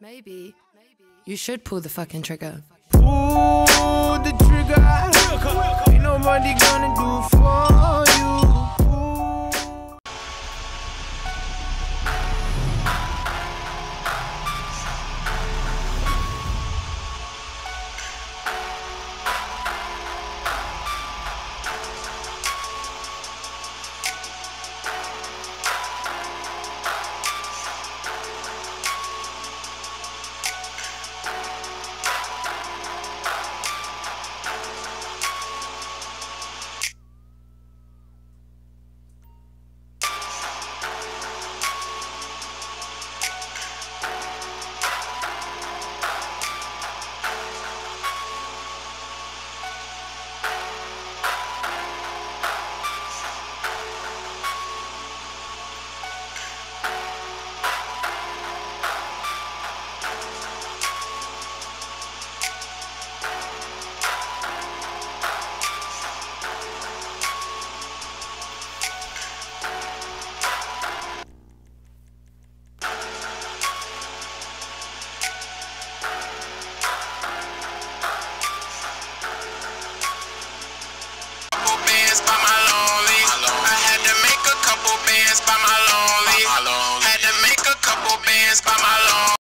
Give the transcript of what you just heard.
Maybe you should pull the fucking trigger. Pull the trigger. Mambo